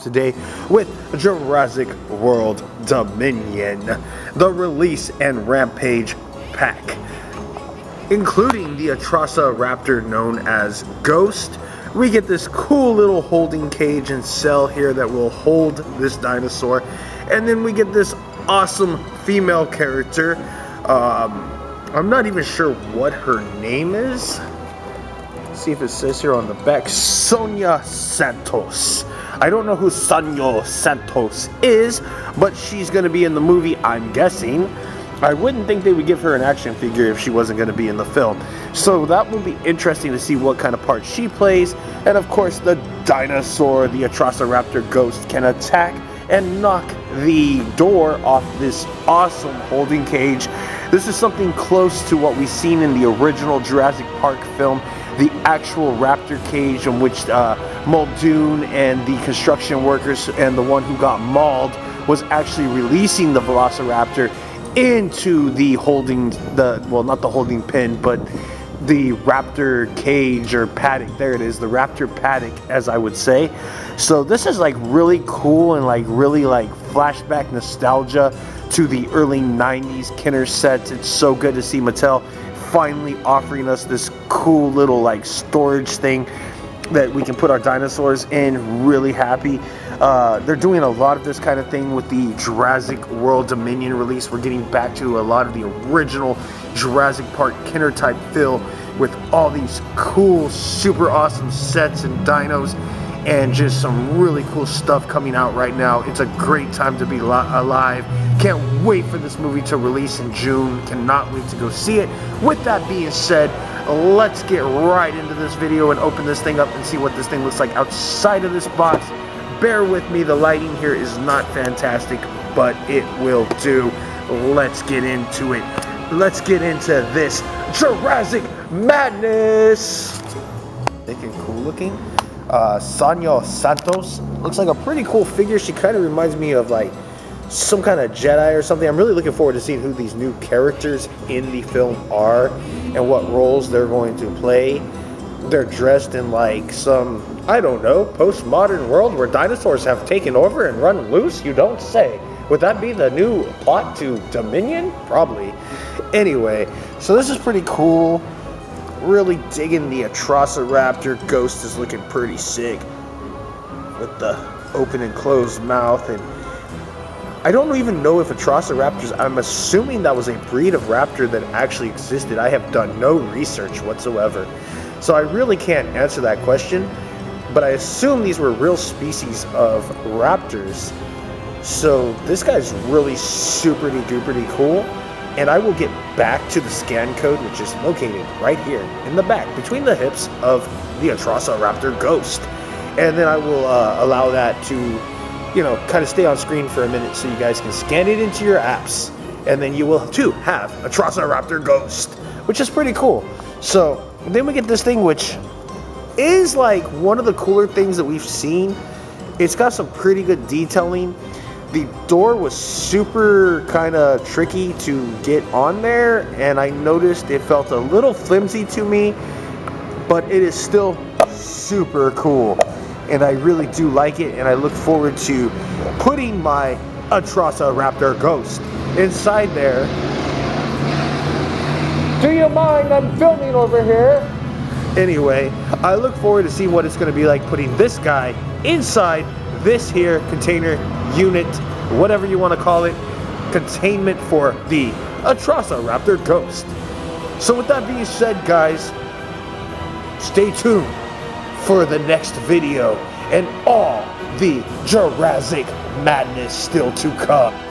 today with Jurassic World Dominion, the release and rampage pack, including the Atrociraptor known as Ghost. We get this cool little holding cage and cell here that will hold this dinosaur, and then we get this awesome female character. Um, I'm not even sure what her name is. Let's see if it says here on the back. Sonya Santos. I don't know who Sonya Santos is, but she's going to be in the movie, I'm guessing. I wouldn't think they would give her an action figure if she wasn't going to be in the film. So that will be interesting to see what kind of part she plays. And of course, the dinosaur, the Atrociraptor ghost, can attack and knock the door off this awesome holding cage. This is something close to what we've seen in the original Jurassic Park film, the actual raptor cage in which uh, Muldoon and the construction workers and the one who got mauled was actually releasing the Velociraptor into the holding, the well, not the holding pin, but the raptor cage or paddock. There it is the raptor paddock as i would say. So this is like really cool and like really like flashback nostalgia to the early 90s Kenner sets. It's so good to see mattel finally offering us this cool little like storage thing that we can put our dinosaurs in really happy uh, they're doing a lot of this kind of thing with the Jurassic World Dominion release. We're getting back to a lot of the original Jurassic Park Kenner type fill with all these cool, super awesome sets and dinos and just some really cool stuff coming out right now. It's a great time to be alive. Can't wait for this movie to release in June. Cannot wait to go see it. With that being said, let's get right into this video and open this thing up and see what this thing looks like outside of this box bear with me, the lighting here is not fantastic, but it will do. Let's get into it. Let's get into this Jurassic Madness. And cool looking. Uh, Sonya Santos looks like a pretty cool figure. She kind of reminds me of like some kind of Jedi or something. I'm really looking forward to seeing who these new characters in the film are and what roles they're going to play. They're dressed in like some I don't know, postmodern world where dinosaurs have taken over and run loose? You don't say. Would that be the new plot to Dominion? Probably. Anyway, so this is pretty cool. Really digging the Atrociraptor. Ghost is looking pretty sick. With the open and closed mouth. And I don't even know if Atrociraptors, I'm assuming that was a breed of raptor that actually existed. I have done no research whatsoever. So I really can't answer that question but I assume these were real species of raptors. So this guy's really super duper cool. And I will get back to the scan code, which is located right here in the back between the hips of the Atrociraptor Ghost. And then I will uh, allow that to, you know, kind of stay on screen for a minute so you guys can scan it into your apps. And then you will too have a Atrociraptor Ghost, which is pretty cool. So then we get this thing which is like one of the cooler things that we've seen. It's got some pretty good detailing. The door was super kind of tricky to get on there, and I noticed it felt a little flimsy to me, but it is still super cool. And I really do like it, and I look forward to putting my Atrociraptor Ghost inside there. Do you mind? I'm filming over here. Anyway, I look forward to seeing what it's going to be like putting this guy inside this here container unit, whatever you want to call it, containment for the Atrociraptor Ghost. So with that being said, guys, stay tuned for the next video and all the Jurassic madness still to come.